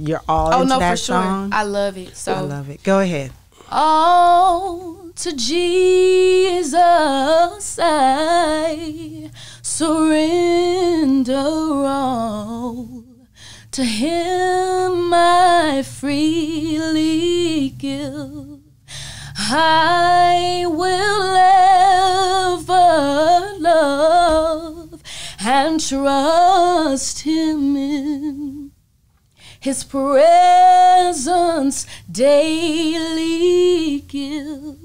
your all Oh into no, that for sure. song? I love it. So I love it. Go ahead. All to Jesus I surrender all. To Him I freely give. I will ever love and trust Him his presence daily give.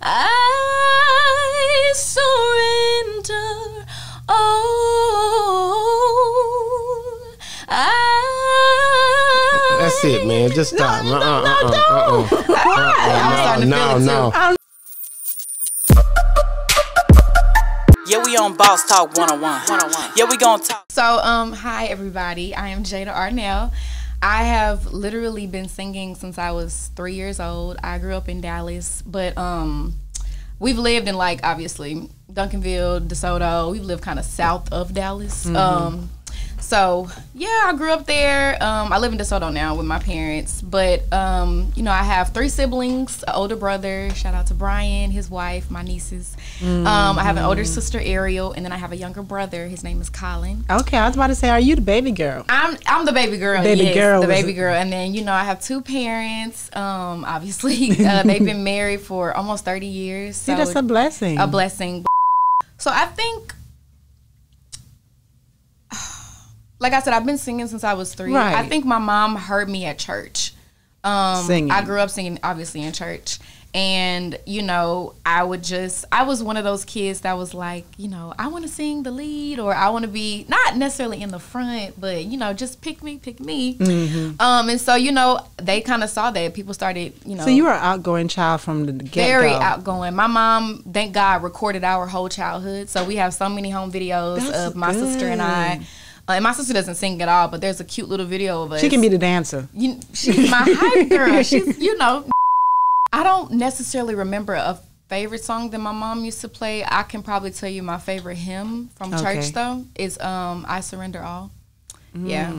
I surrender all. I That's it, man. Just stop. no, uh, no, uh, uh, no. uh, uh, I'm starting to uh, feel it, no, too. no. Yeah, we on Boss Talk 101. Yeah, we gonna talk. So, um, hi everybody. I am Jada Arnell. I have literally been singing since I was three years old. I grew up in Dallas, but um, we've lived in like obviously Duncanville, DeSoto. We've lived kind of south of Dallas. Um, so yeah, I grew up there. Um, I live in DeSoto now with my parents, but um, you know I have three siblings, an older brother. Shout out to Brian, his wife, my nieces. Um, I have an older sister Ariel, and then I have a younger brother. His name is Colin. Okay, I was about to say, are you the baby girl? I'm I'm the baby girl. Baby yes, girl the baby girl. And then you know I have two parents. Um, obviously uh, they've been married for almost thirty years. See, So that's a blessing. a blessing. So I think, like I said, I've been singing since I was three. Right. I think my mom heard me at church. Um, Singing. I grew up singing, obviously in church, and you know, I would just, I was one of those kids that was like, you know, I want to sing the lead, or I want to be not necessarily in the front, but you know, just pick me, pick me. Mm-hmm. Um, and so you know, they kind of saw that people started, you know, So you were an outgoing child from the get very outgoing. My mom, thank God, recorded our whole childhood. So we have so many home videos That's of my sister and I. good. Uh, and my sister doesn't sing at all, but there's a cute little video of us. She can be the dancer. You, she's my hype girl. She's, you know, I don't necessarily remember a favorite song that my mom used to play. I can probably tell you my favorite hymn from Okay. church though is um "I Surrender All." Yeah.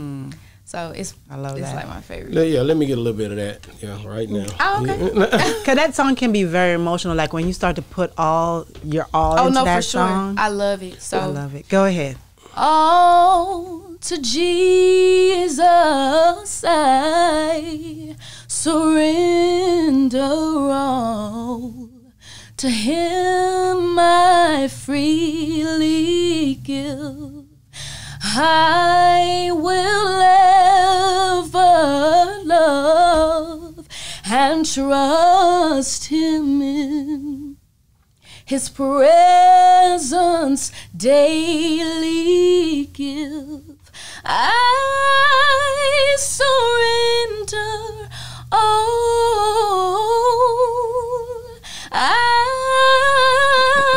So it's Mm. I love it's that. like my favorite. Yeah, let me get a little bit of that. Yeah, right now. Oh, okay. Cause that song can be very emotional. Like when you start to put all your all Oh into no, that for sure. song. I love it. So I love it. Go ahead. All to Jesus I surrender all. To Him I freely give. I will ever love and trust Him in his presence daily give. I surrender all. I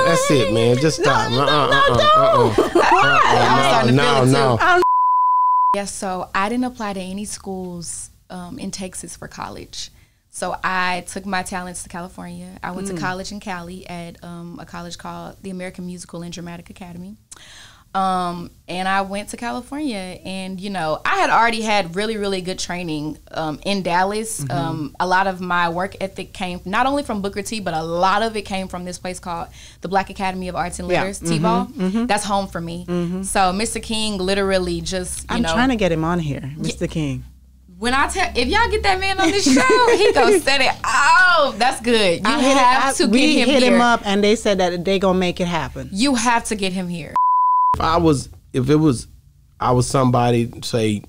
That's it, man. Just stop. No, uh, no, uh, no, uh, no. uh, uh, uh, no, no, too. no. Yes, so I didn't apply to any schools um, in Texas for college. So I took my talents to California. I went to college in Cali at um, a college called the American Musical and Dramatic Academy. Um, and I went to California, and you know, I had already had really, really good training um, in Dallas. Um, a lot of my work ethic came not only from Booker T, but a lot of it came from this place called the Black Academy of Arts and Yeah. Letters, TBAAL. That's home for me. So Mr. King literally just, you I'm know, trying to get him on here, Mr. King. When I tell if y'all get that man on this show, he gonna set it. Oh, that's good. You I hit, have I, to we get him here. hit here. him up, and they said that they gonna make it happen. You have to get him here. If I was, if it was, I was somebody, say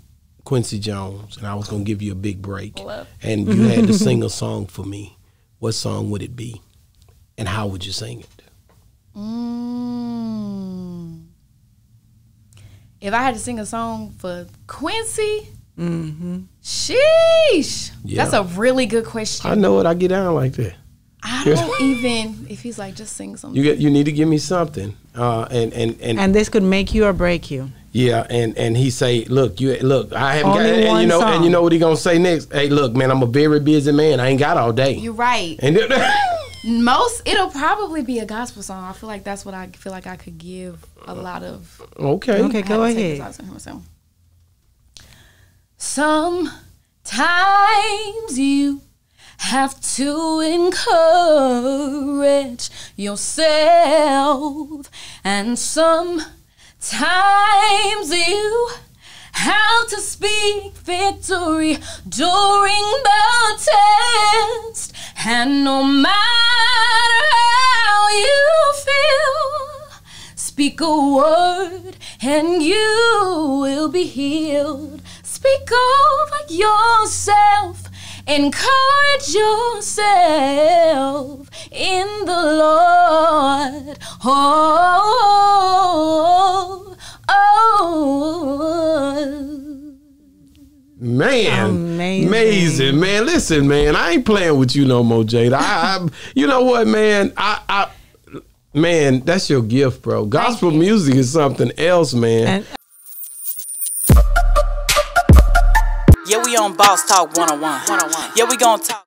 Quincy Jones, and I was gonna give you a big break, Love. and you had to sing a song for me, what song would it be, and how would you sing it? Mm. If I had to sing a song for Quincy, Mm-hmm. sheesh, Yeah. that's a really good question. I know it. I get down like that. I don't even if he's like just sing something. You get, you need to give me something, uh, and and and And this could make you or break you. Yeah, and and he say, look, you look, I haven't got, Only and you one know, and you know what he gonna say next? Hey, look, man, I'm a very busy man. I ain't got all day. You're right. and Most it'll probably be a gospel song. I feel like that's what I feel like I could give a lot of okay, Okay, go I had ahead. This out of him, so. Some times you have to encourage yourself, and sometimes you have to speak victory during the test. And no matter how you feel, speak a word and you will be healed. Speak over yourself. Encourage yourself in the Lord. Oh, oh. Man, Amazing. amazing, man. Listen, man, I ain't playing with you no more, Jada. I, I you know what, man? I, I, man, that's your gift, bro. Gospel music is something else, man. And on Boss Talk 101. 101. Yeah, we gonna talk.